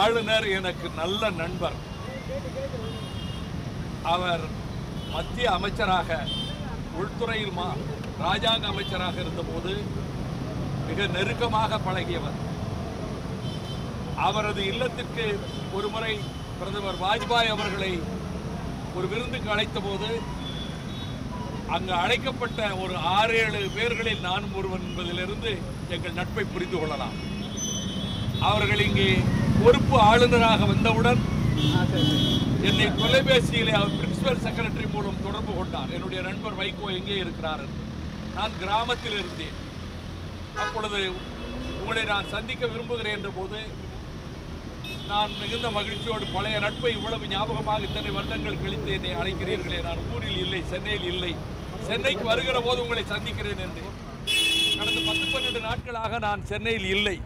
ஆளுநர் எனக்கு நல்ல நண்பர். அவர் மத்திய அமைச்சராக உள்துறையில் மா ராஜாங்க அமைச்சராக இருந்தபோது மிக நெருக்கமாக பழகியவர். அவரது இல்லத்திற்கு ஒருமுறை பிரதமர் வாஜ்பாய் அவர்களை ஒரு விருந்துக்கு அழைத்த போது அங்கு அழைக்கப்பட்ட ஒரு ஆறு ஏழு பேர்களில் நானும் ஒருவன் என்பதிலிருந்து எங்கள் நட்பை புரிந்து கொள்ளலாம். அவர்கள் இங்கே பொறுப்பு ஆளுநராக வந்தவுடன் என்னை தொலைபேசியிலே அவர் பிரின்சிபல் செக்ரட்டரி மூலம் தொடர்பு கொண்டார். என்னுடைய நண்பர் வைகோ எங்கே இருக்கிறார் என்று. நான் கிராமத்தில் இருந்தேன். அப்பொழுது உங்களை நான் சந்திக்க விரும்புகிறேன் என்ற போது நான் மிகுந்த மகிழ்ச்சியோடு பழைய நட்பை இவ்வளவு ஞாபகமாக இத்தனை வருடங்கள் கழித்து என்னை அழைக்கிறீர்களே. நான் ஊரில் இல்லை சென்னையில் இல்லை. சென்னைக்கு வருகிற போது உங்களை சந்திக்கிறேன் என்று. கடந்த பத்து பன்னெண்டு நாட்களாக நான் சென்னையில் இல்லை.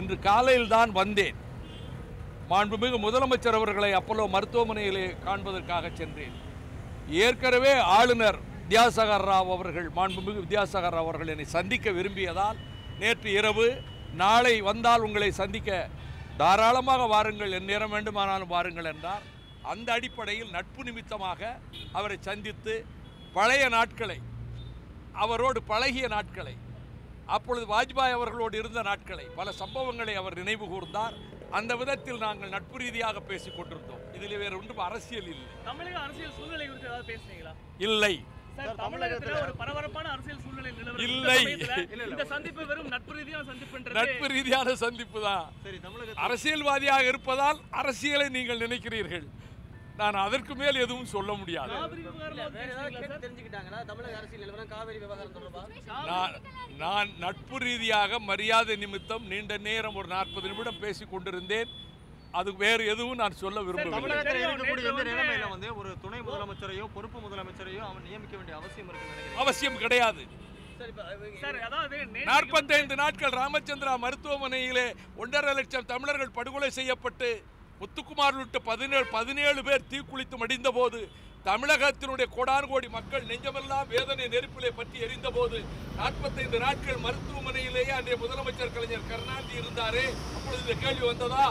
இன்று காலையில் தான் வந்தேன். மாண்புமிகு முதலமைச்சர் அவர்களை அப்பல்லோ மருத்துவமனையிலே காண்பதற்காக சென்றேன். ஏற்கனவே ஆளுநர் வித்யாசாகர் ராவ் அவர்கள் மாண்புமிகு வித்யாசாகர் ராவ் அவர்கள் என்னை சந்திக்க விரும்பியதால் நேற்று இரவு நாளை வந்தால் உங்களை சந்திக்க தாராளமாக வாருங்கள் என் நேரம் வேண்டுமானாலும் வாருங்கள் என்றார். அந்த அடிப்படையில் நட்பு நிமித்தமாக அவரை சந்தித்து பழைய நாட்களை அவரோடு பழகிய நாட்களை அப்பொழுது வாஜ்பாய் அவர்களோடு இருந்த நாட்களை பல சம்பவங்களை அவர் நினைவு கூர்ந்தார். அந்த விதத்தில் நாங்கள் நட்பு ரீதியாக பேசிக் கொண்டிருந்தோம். இதில் வேறு ஒன்றும் அரசியல் இல்லை. தமிழக அரசியல் சூழ்நிலை குறித்து ஏதாவது பேசுனீங்களா? இல்லை. சார் தமிழகத்துல ஒரு பரபரப்பான அரசியல் சூழ்நிலை நிலவரம் இல்லை. இந்த சந்திப்பு வெறும் நட்பு ரீதியான சந்திப்புன்றது. நட்பு ரீதியான சந்திப்பு தான். சரி தமிழக அரசியல்வாதியாக இருப்பதால் அரசியலை நீங்கள் நினைக்கிறீர்கள். நான் அதற்கு மேல் எதுவும் சொல்ல முடியாது. நான் நான் நட்பு ரீதியாக மரியாதை நிமித்தம் நீண்ட நேரம் ஒரு நாற்பது நிமிடம் பேசிக் கொண்டிருந்தேன். அது வேறு எதுவும் நான் சொல்ல விரும்பவில்லை. வந்து- நிலைமையில வந்து ஒரு துணை முதலமைச்சரையோ பொறுப்பு முதலமைச்சரையோ அவன் நியமிக்க வேண்டிய அவசியம் அவசியம் கிடையாது. நாற்பத்தைந்து நாட்கள் ராமச்சந்திரா மருத்துவமனையிலே ஒன்றரை லட்சம் தமிழர்கள் படுகொலை செய்யப்பட்டு முத்துக்குமார் உள்ளிட்ட பதினேழு பதினேழு பேர் தீக்குளித்து மடிந்த போது தமிழகத்தினுடைய கோடானு கோடி மக்கள் நெஞ்சமெல்லாம் வேதனை நெருப்பிலே பற்றி எரிந்த போது நாற்பத்தைந்து நாட்கள் மருத்துவமனையிலேயே அன்றைய முதலமைச்சர் கலைஞர் கருணாநிதி இருந்தாரே அப்பொழுது இந்த கேள்வி வந்ததா?